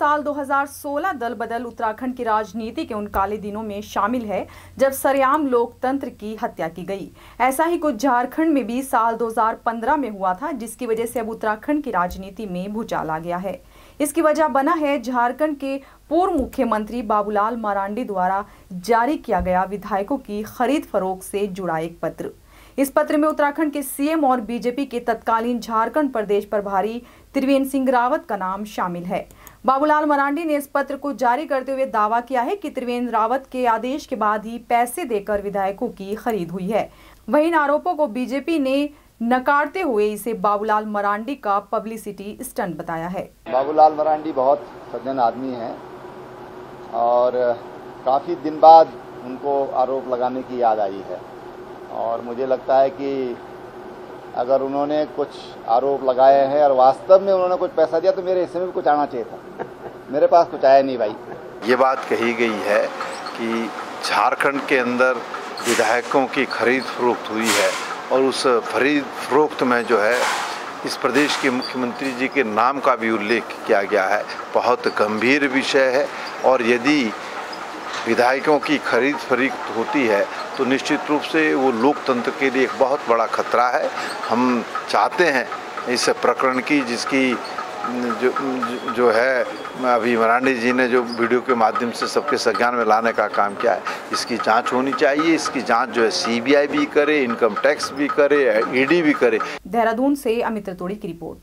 साल 2016 दल बदल उत्तराखंड की राजनीति के उन काले दिनों में शामिल है, जब सरेआम लोकतंत्र की हत्या की गई। ऐसा ही कुछ झारखंड में भी साल 2015 में हुआ था, जिसकी वजह से अब उत्तराखंड की राजनीति में भूचाल आ गया है। इसकी वजह बना है, झारखंड के पूर्व मुख्यमंत्री बाबूलाल मरांडी द्वारा जारी किया गया विधायकों की खरीद फरोख से जुड़ा एक पत्र। इस पत्र में उत्तराखंड के सीएम और बीजेपी के तत्कालीन झारखंड प्रदेश प्रभारी त्रिवेंद्र सिंह रावत का नाम शामिल है। बाबूलाल मरांडी ने इस पत्र को जारी करते हुए दावा किया है कि त्रिवेंद्र रावत के आदेश के बाद ही पैसे देकर विधायकों की खरीद हुई है। वहीं इन आरोपों को बीजेपी ने नकारते हुए इसे बाबूलाल मरांडी का पब्लिसिटी स्टंट बताया है। बाबूलाल मरांडी बहुत सज्जन आदमी है और काफ़ी दिन बाद उनको आरोप लगाने की याद आई है। और मुझे लगता है कि अगर उन्होंने कुछ आरोप लगाए हैं और वास्तव में उन्होंने कुछ पैसा दिया तो मेरे हिस्से में भी कुछ आना चाहिए था। मेरे पास कुछ आया नहीं भाई। ये बात कही गई है कि झारखंड के अंदर विधायकों की खरीद फरोख्त हुई है और उस खरीद फरोख्त में जो है, इस प्रदेश के मुख्यमंत्री जी के नाम का भी उल्लेख किया गया है। बहुत गंभीर विषय है और यदि विधायकों की खरीद फरीख्त होती है तो निश्चित रूप से वो लोकतंत्र के लिए एक बहुत बड़ा खतरा है। हम चाहते हैं इस प्रकरण की जिसकी जो जो है, अभी मरांडी जी ने जो वीडियो के माध्यम से सबके संज्ञान में लाने का काम किया है, इसकी जाँच होनी चाहिए, इसकी जाँच जो है सीबीआई भी करे इनकम टैक्स भी करे ईडी भी करे। देहरादून से अमित तोड़ी की रिपोर्ट।